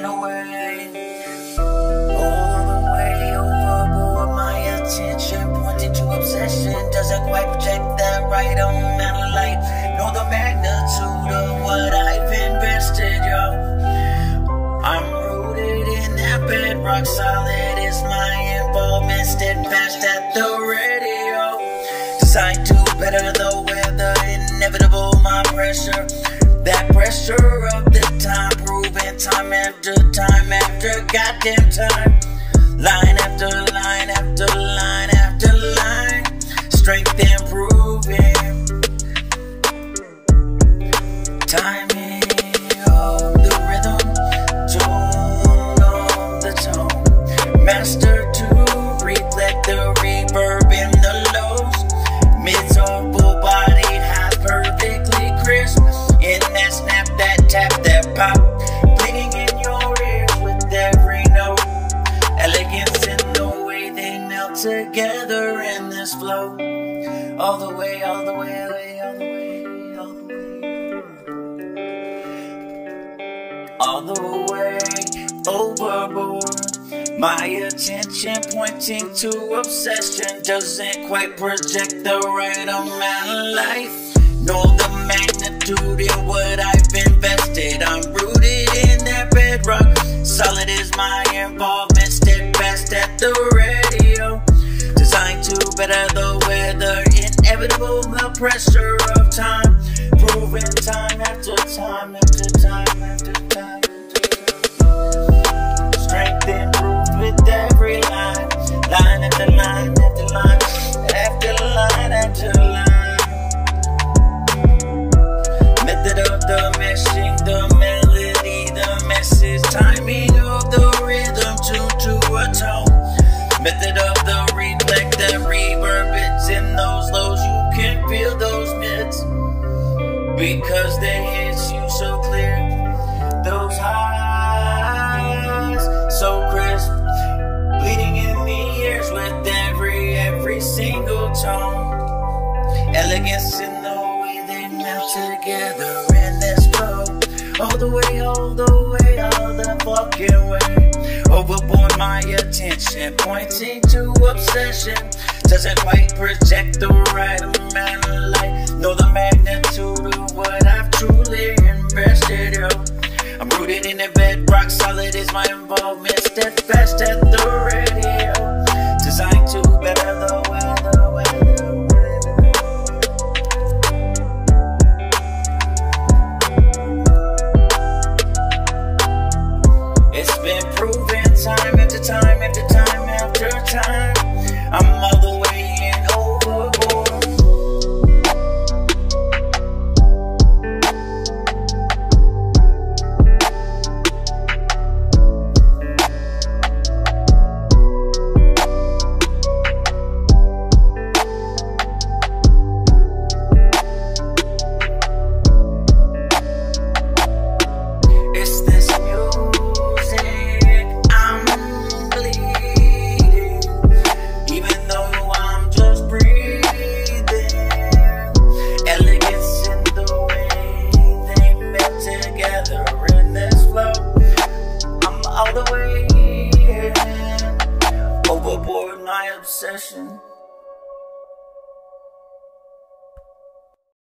drifting away. All the way overboard, my attention pointing to obsession. Doesn't quite project that right amount of light. Know the magnitude of what I've invested, yo. I'm rooted in that bedrock solid. Is my involvement steadfast at the radio? Designed to better the weather, inevitable my pressure. That pressure of the time after time after goddamn time. Line after line after line after line. Strength improving. Timing of the rhythm. Tone of the tone. Master to reflect the reverb in the lows. Mids are full bodied, high perfectly crisp. Flow. All the way, all the way, all the way, all the way, all the way. All the way overboard. My attention pointing to obsession doesn't quite project the right amount of life. Know the magnitude in what I've invested. I'm rooted in that bedrock. Solid is my involvement, pressure of time. Proven time after time after time after time. Strength improved with every line, line after line after line, after line after line. Method of the meshing, the melody, the message, timing of the rhythm, to a tone. Method of the Because they hit you so clear, those highs so crisp, bleeding in the ears with every, every single tone. Elegance in the way they melt together in this flow. All the way, all the way, all the fucking way. Overboard my attention, pointing to obsession. Doesn't quite project the right amount of light. Know the magnitude of what I've truly invested, yo. I'm rooted in the bedrock, solid is my involvement. Steadfast at the radio. Designed to better the my obsession.